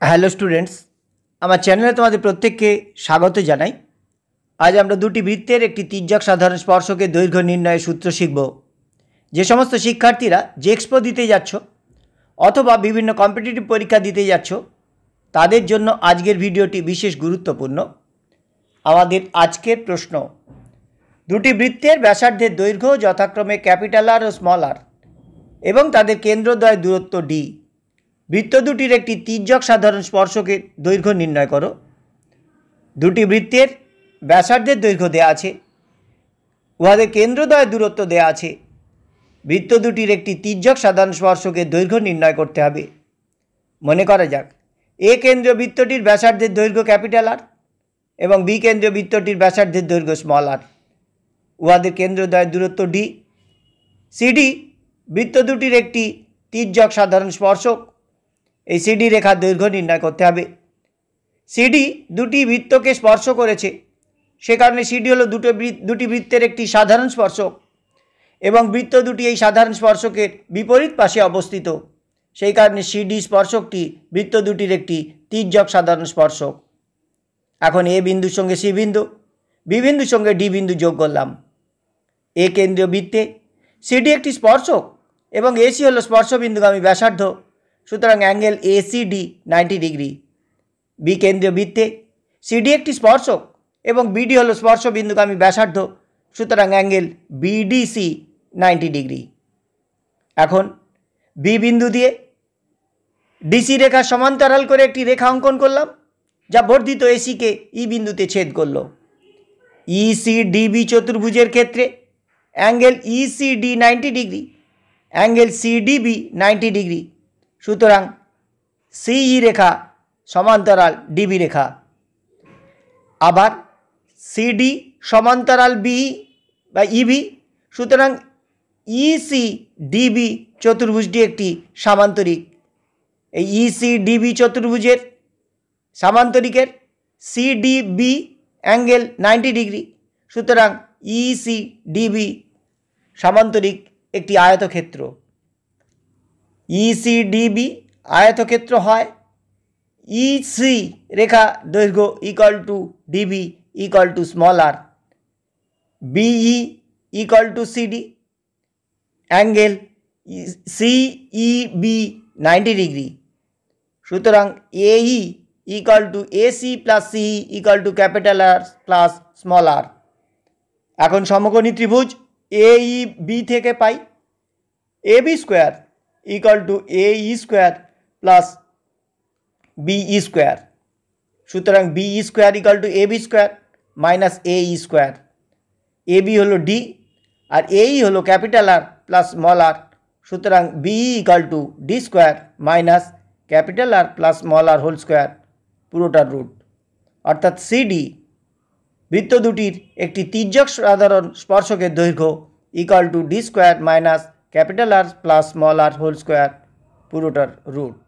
Hello students আমার চ্যানেলে তোমাদের প্রত্যেককে স্বাগত জানাই। আজ আমরা দুটি বৃত্তের একটি তির্যক সাধারণ স্পর্শকে দৈর্ঘ্য নির্ণয়ের সূত্র শিখব। যে সমস্ত শিক্ষার্থীরা জেক্সপো দিতে যাচ্ছ অথবা বিভিন্ন কম্পিটিটিভ পরীক্ষা দিতে যাচ্ছ, তাদের জন্য আজকের ভিডিওটি বিশেষ গুরুত্বপূর্ণ। আমাদের আজকের প্রশ্ন, দুটি বৃত্তের ব্যাসার্ধের দৈর্ঘ্য যথাক্রমে ক্যাপিটাল আর ও স্মল আর এবং তাদের কেন্দ্রদ্বয় দূরত্ব ডি বৃত্ত দুটির একটি তির্যক সাধারণ স্পর্শকের দৈর্ঘ্য নির্ণয় করো। দুটি বৃত্তের ব্যাসার্ধের দৈর্ঘ্য দেয়া আছে। উহাদের কেন্দ্রদ্বয় দূরত্ব দেয়া আছে। বৃত্ত দুটির একটি তির্যক সাধারণ স্পর্শকের দৈর্ঘ্য নির্ণয় করতে হবে। মনে করা যাক, এ কেন্দ্রীয় বৃত্তটির ব্যাসার্ধের দৈর্ঘ্য ক্যাপিটাল আর এবং বি কেন্দ্রীয় বৃত্তটির ব্যাসার্ধের দৈর্ঘ্য স্মল আর। উহাদের কেন্দ্রদ্বয়ের দূরত্ব ডি। সিডি বৃত্ত দুটির একটি তির্যক সাধারণ স্পর্শক এই সিডি রেখার দৈর্ঘ্য নির্ণয় করতে হবে। সিডি দুটি বৃত্তকে স্পর্শ করেছে। সে কারণে সিডি হলো দুটো দুটি বৃত্তের একটি সাধারণ স্পর্শক এবং বৃত্ত দুটি এই সাধারণ স্পর্শকের বিপরীত পাশে অবস্থিত। সেই কারণে সিডি স্পর্শকটি বৃত্ত দুটির একটি তির্যক সাধারণ স্পর্শক। এখন এ বিন্দুর সঙ্গে সি বিন্দু বি বিন্দুর সঙ্গে ডি বিন্দু যোগ করলাম। এ কেন্দ্রীয় বৃত্তে সিডি একটি স্পর্শক এবং এসি হলো স্পর্শবিন্দুগামী ব্যাসার্ধ। সুতরাং angle ACD ninety degree B কেন্দ্রীয় বৃত্তে সিডি একটি স্পর্শক এবং বিডি হলো স্পর্শবিন্দুগামী ব্যাসার্ধ, সুতরাং অ্যাঙ্গেল বিডিসি নাইনটি ডিগ্রি এখন বি বিন্দু দিয়ে ডিসি রেখা সমান্তরাল করে একটি রেখা অঙ্কন করলাম, যা বর্ধিত এসিকে ই বিন্দুতে ছেদ করল। ইসি ডিবি চতুর্ভুজের ক্ষেত্রে angle ECD ninety degree angle CDB ninety degree সুতরাং সিই রেখা সমান্তরাল ডিবি রেখা। আবার সিডি সমান্তরাল বি বা ইবি সুতরাং ইসি ডিবি চতুর্ভুজটি একটি সামান্তরিক। এই ইসি ডিবি চতুর্ভুজের সামান্তরিকের সিডিবি অ্যাঙ্গেল নাইনটি ডিগ্রি, সুতরাং ইসি ডিবি সামান্তরিক একটি আয়তক্ষেত্র। ইসিডিবি আয়তক্ষেত্র হয় ইসি রেখা দৈর্ঘ্য equal to DB equal to small R BE equal to CD angle CEB ninety degree সুতরাং এই equal to AC plus CE equal to capital R plus small R এখন সমকোণী ত্রিভুজ এই বি থেকে পাই A B square equal to A E square plus B E square সুতরাং B E square equal to A B square minus A E square A B হলো D আর এই হলো capital R plus small R সুতরাং B equal to D square minus capital R plus small R whole square পুরোটার root অর্থাৎ CD বৃত্ত দুটির একটি তির্যক সাধারণ স্পর্শকের দৈর্ঘ্য equal to D square minus capital R plus small r whole square purotor root.